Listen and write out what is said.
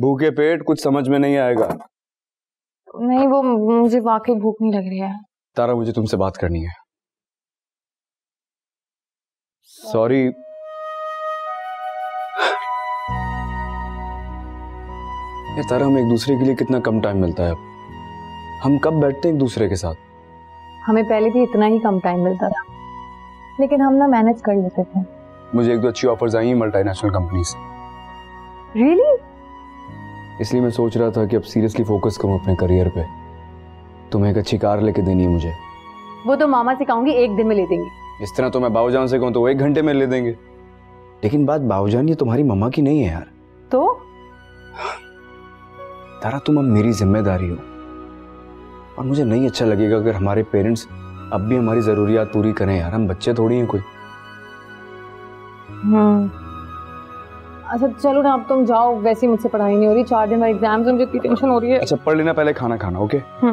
भूखे पेट कुछ समझ में नहीं आएगा। नहीं वो मुझे वाकई भूख नहीं लग रही है। तारा मुझे तुमसे बात करनी है। सॉरी यार तारा हम एक दूसरे के लिए कितना कम टाइम मिलता है? अब हम कब बैठते हैं एक दूसरे के साथ? हमें पहले भी इतना ही कम टाइम मिलता था। लेकिन हम ना मैनेज कर लेते थे। मुझे एक दो अच्छी ऑफर्स आई हैं मल्टीनेशनल कंपनी से रियली इसलिए मैं सोच रहा था कि अब सीरियसली फोकस करूँ अपने करियर पे। तुम्हें एक अच्छी कार लेके देनी है मुझे। वो तो मामा से कहूँगी एक दिन में ले देंगी। इस तरह तो मैं बाबूजान से कहूँ तो वो एक घंटे में ले देंगे। लेकिन बात बाबूजान ये तुम्हारी मम्मा की नहीं है यार। तो? तारा तुम अब मेरी ज़िम्मेदारी हो। और मुझे नहीं अच्छा लगेगा अगर हमारे पेरेंट्स अब भी हमारी जरूरियात पूरी करें यार। हम बच्चे थोड़ी हैं कोई। हम्म अच्छा चलो ना अब तुम जाओ वैसे ही मुझसे पढ़ाई नहीं हो रही चार दिन बाद एग्ज़ाम्स हैं मुझे इतनी टेंशन हो रही है। अच्छा पढ़ लेना पहले खाना खाना ओके हाँ,